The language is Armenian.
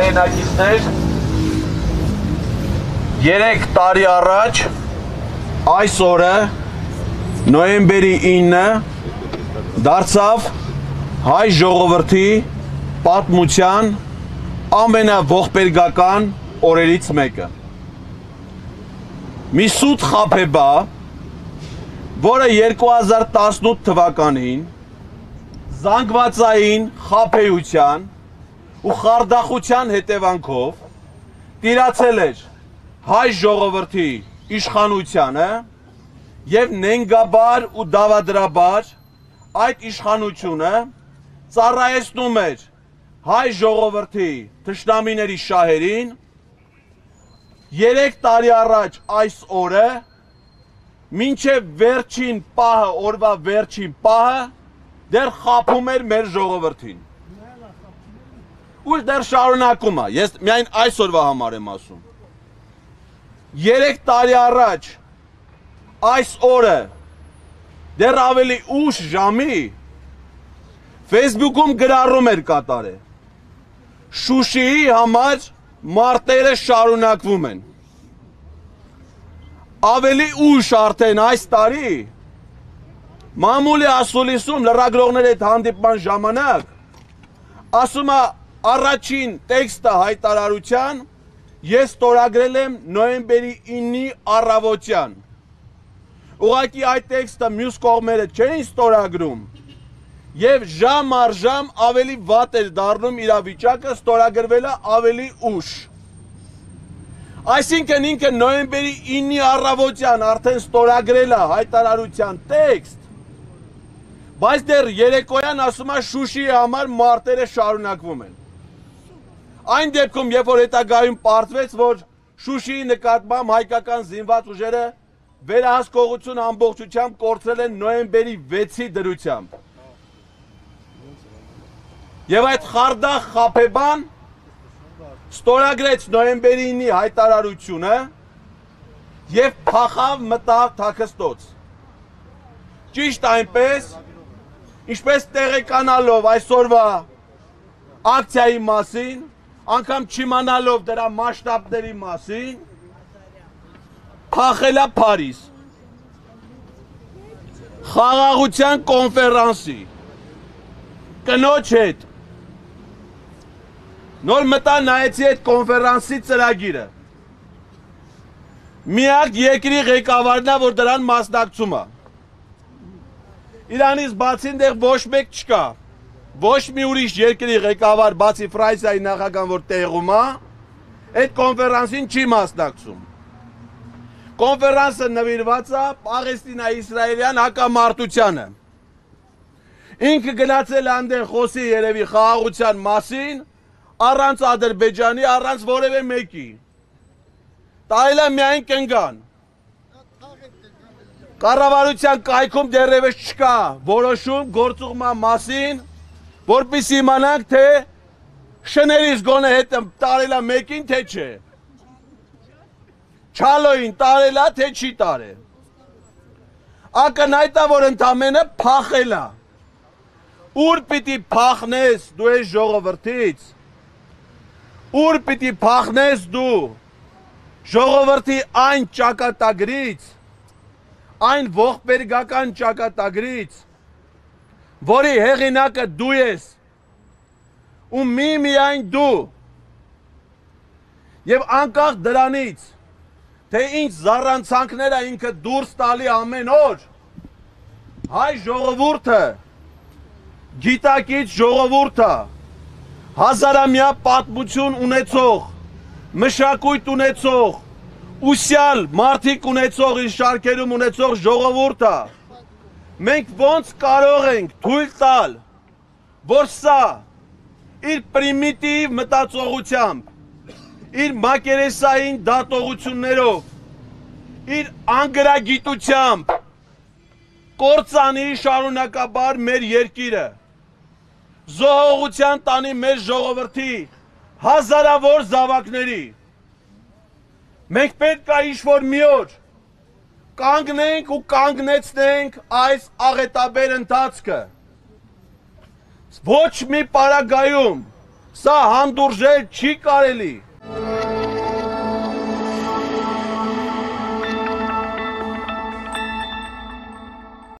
հայրենակիցներ, 3 տարի առաջ այս օրը նոյեմբերի 9-ը դարձավ հայ ժողովրդի պատմության ամենաողբերգական օրերից մեկը։ Մի սուտ խափեբա, որը 2018 թվականին զանգվածային խափեության ու խարդախության հետևանքով տիրացել էր հայ ժողովրդի իշխանությանը եւ նենգաբար ու դավադրաբար այդ իշխանությունը ծառայեցնում էր հայ ժողովրդի թշնամիների շահերին 3 տարի առաջ այս օրը մինչև վերջին պահը, օրվա վերջին պահը դեռ խափում էր մեր ժողովրդին։ Ու դեռ շարունակում է։ Ես միայն այսօրվա համար եմ ասում։ 3 տարի առաջ այս օրը դեռ ավելի ուշ ժամի Facebook-ում գրառում էր կատարե։ Շուշիի համար մարտերը շարունակվում են։ Ավելի ուշ արդեն այս տարի Մամուլի ասուլիսում լրագրողների հետ հանդիպման ժամանակ ասում է առաջին տեքստը հայտարարության ես ստորագրել եմ նոյեմբերի 9-ի առավոտյան։ Ուղղակի այդ տեքստը մյուս կողմերը չէին ստորագրում եւ ժամ առ ժամ ավելի վատ էր դառնում իրավիճակը, ստորագրվել է ավելի ուշ։ Այսինքն ինքը նոյեմբերի 9-ի առավոտյան արդեն ստորագրել է հայտարարության տեքստ Բայց դեռ երեկոյան ասում է Շուշիի համար մարտերը շարունակվում են։ Այն դեպքում, երբ որ հետագայում պարտվեց, որ Շուշիի նկատմամբ հայկական զինված ուժերը վերահսկողություն ամբողջությամբ կորցրել են նոյեմբերի 6-ի դրությամբ։ Եվ այդ խարդախ խափեբան ստորագրեց նոյեմբերի 9-ի հայտարարությունը եւ փախավ մտավ թաքստոց։ Ճիշտ այնպես ինչպես տեղեկանալով այսօրվա ակցիայի մասին, անգամ չիմանալով դրա մասշտաբների մասին, փախելա Փարիզ։ Խաղաղության կոնֆերանսի կնոջ հետ նոր մտա նայեցի այդ կոնֆերանսի ծրագիրը։ Միակ երկրի ղեկավարն է, որ դրան մասնակցում է։ Իրանից բացին դեղ ոչ մեկ չկա։ Ոչ մի ուրիշ երկրի ղեկավար բացի Ֆրանսիայի նախագահան որ տեղում է, այդ կոնֆերանսին չի մասնակցում։ Կոնֆերանսը նվիրված է Պաղեստինա-Իսրայելյան հակամարտությանը։ Ինքը գնացել անդեն խոսի երևի խաղաղության մասին, առանց Ադրբեջանի, առանց որևէ մեկի։ Տայլա միայն կնգան։ Կառավարության կայքում դեռևս չկա որոշում գործուղման մասին, որպիսի իմանանք, թե շներից գոնե հետ տարելա մեկին, թե չէ։ Չալոին տարելա, թե չի տարել։ Ակնայտա, որ ընդամենը փախելա։ Ուր պիտի փախնես դու այս ժողովրդից։ Ուր պիտի փախնես դու ժողովրդի այն ճակատագրից, այն ողբերգական ճակատագրից, որի հեղինակը դու ես, ու մի միայն դու, և անկախ դրանից, թե ինչ զառանցանքները ինքը դուրս տալի ամեն օր, հայ ժողովուրդը, գիտակից ժողովուրդը, հազարամյա պատմություն ունեցող, մշակույթ ունեցող, ուսյալ մարդիկ ունեցող իր շարքերում ունեցող ժողովուրդը մենք ոնց կարող ենք թույլ տալ որ սա իր պրիմիտիվ մտածողությամբ իր մակերեսային դատողություններով իր անգրագիտությամբ կործանի շարունակաբար մեր երկիրը զոհողության տանի մեր ժողովրդի հազարավոր զավակների Մենք պետք է ինչ-որ մի օր կանգնենք ու կանգնեցնենք այս աղետաբեր ընթացքը։ Ոչ մի պարագայում Սա հանդուրժել չի կարելի։